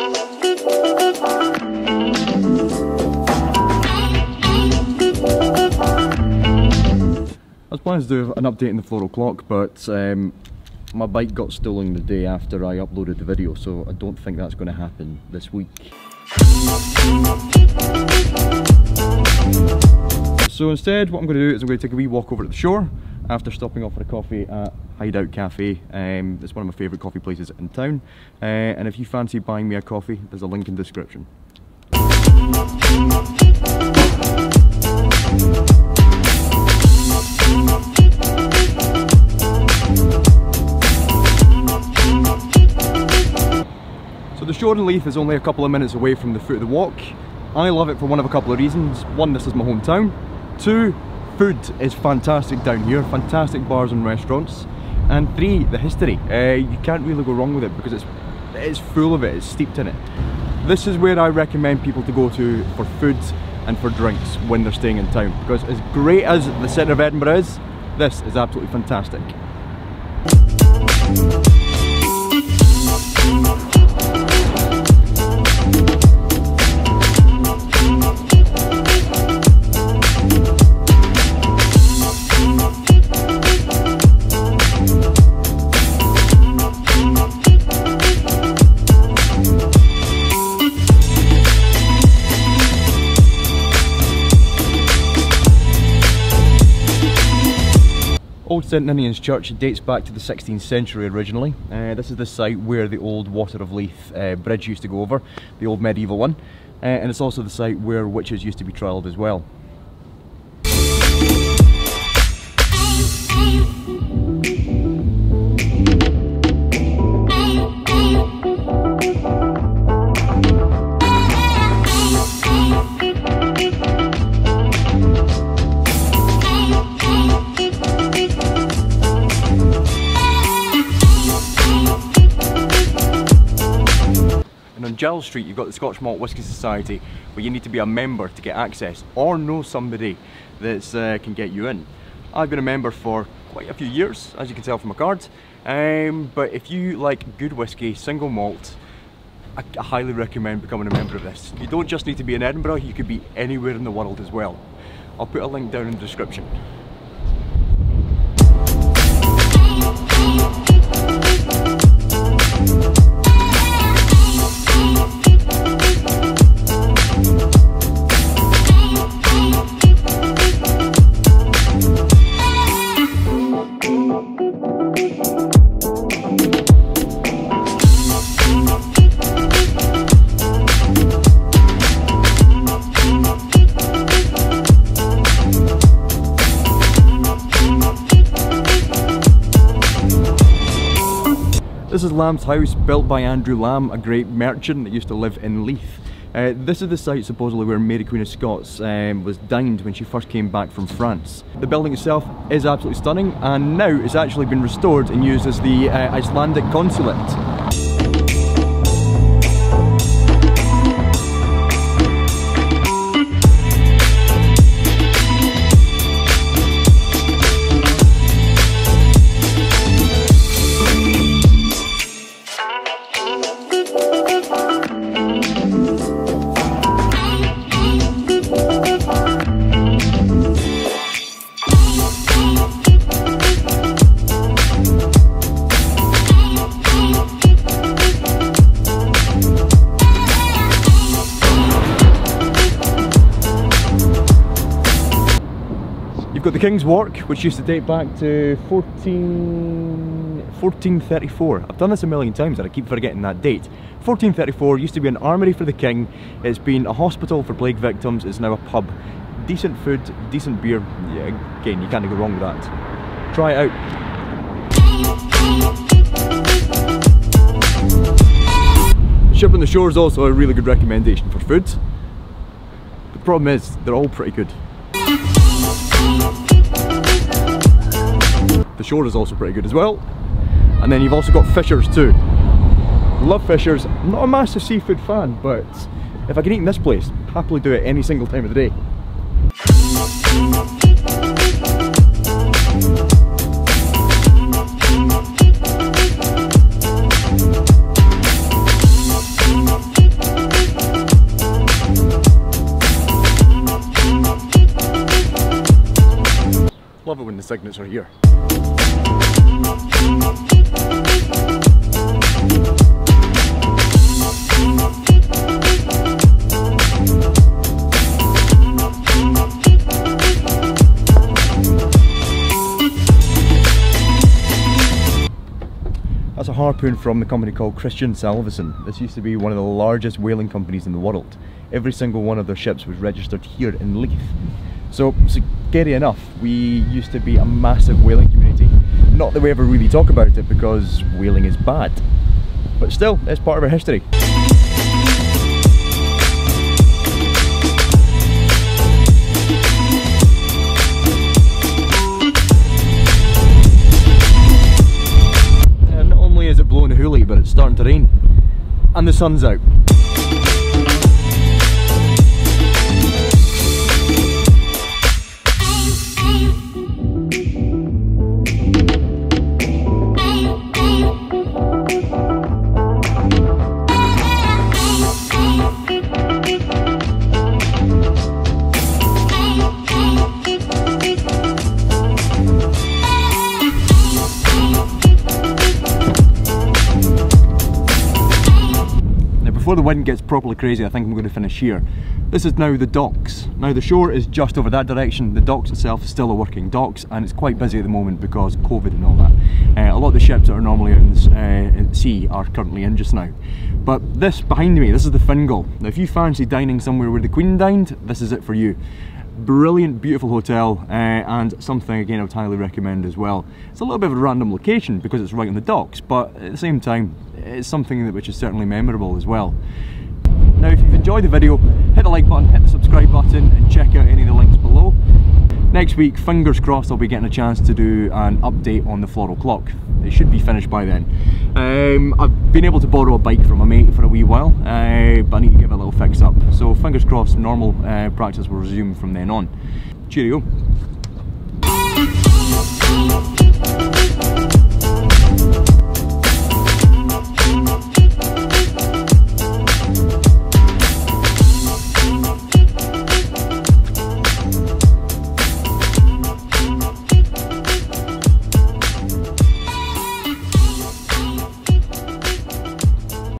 I was planning to do an update in the floral clock, but um, my bike got stolen the day after I uploaded the video, so I don't think that's going to happen this week. So instead, what I'm going to do is I'm going to take a wee walk over to the shore after stopping off for a coffee at Hideout Cafe. Um, it's one of my favourite coffee places in town, uh, and if you fancy buying me a coffee, there's a link in the description. So the Shore and Leith is only a couple of minutes away from the foot of the walk. I love it for one of a couple of reasons. One, this is my hometown. Two, food is fantastic down here, fantastic bars and restaurants. And three, the history. Uh, you can't really go wrong with it because it's, it's full of it, it's steeped in it. This is where I recommend people to go to for food and for drinks when they're staying in town because as great as the centre of Edinburgh is, this is absolutely fantastic. St Ninian's Church dates back to the 16th century originally. Uh, this is the site where the old Water of Leith uh, bridge used to go over, the old medieval one. Uh, and it's also the site where witches used to be trialled as well. Giles Street, you've got the Scotch Malt Whisky Society, where you need to be a member to get access, or know somebody that uh, can get you in. I've been a member for quite a few years, as you can tell from my card. Um, but if you like good whisky, single malt, I, I highly recommend becoming a member of this. You don't just need to be in Edinburgh, you could be anywhere in the world as well. I'll put a link down in the description. This is Lamb's house, built by Andrew Lamb, a great merchant that used to live in Leith. Uh, this is the site supposedly where Mary Queen of Scots um, was dined when she first came back from France. The building itself is absolutely stunning and now it's actually been restored and used as the uh, Icelandic consulate. You've got the King's Wark, which used to date back to 14, 1434. I've done this a million times and I keep forgetting that date. 1434 used to be an armoury for the king, it's been a hospital for plague victims, it's now a pub. Decent food, decent beer, yeah, again, you can't go wrong with that. Try it out. Ship on the Shore is also a really good recommendation for food. The problem is, they're all pretty good. The shore is also pretty good as well. And then you've also got Fishers too. Love Fishers. I'm not a massive seafood fan, but if I can eat in this place, happily do it any single time of the day. The signets are here. That's a harpoon from the company called Christian Salvesen. This used to be one of the largest whaling companies in the world. Every single one of their ships was registered here in Leith. So, scary enough, we used to be a massive whaling community. Not that we ever really talk about it because whaling is bad. But still, it's part of our history. And not only is it blowing a hoolie, but it's starting to rain. And the sun's out. The wind gets properly crazy, I think I'm going to finish here. This is now the docks. Now the shore is just over that direction. The docks itself is still a working docks and it's quite busy at the moment because COVID and all that. Uh, a lot of the ships that are normally out in the, uh, sea are currently in just now. But this behind me, this is the Fingal. Now if you fancy dining somewhere where the Queen dined, this is it for you brilliant beautiful hotel uh, and something again I would highly recommend as well. It's a little bit of a random location because it's right on the docks but at the same time it's something that which is certainly memorable as well. Now if you've enjoyed the video hit the like button hit the subscribe button and check out any of the links below next week fingers crossed I'll be getting a chance to do an update on the floral clock it should be finished by then um, I've been able to borrow a bike from a mate for a wee while, uh, but I need to give it a little fix up. So fingers crossed, normal uh, practice will resume from then on. Cheerio.